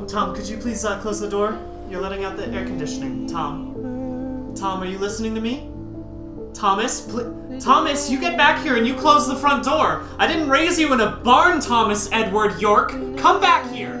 Oh, Thom, could you please uh, close the door? You're letting out the air conditioning. Thom. Thom, are you listening to me? Thomas, Thomas, you get back here and you close the front door. I didn't raise you in a barn, Thomas Edward Yorke. Come back here.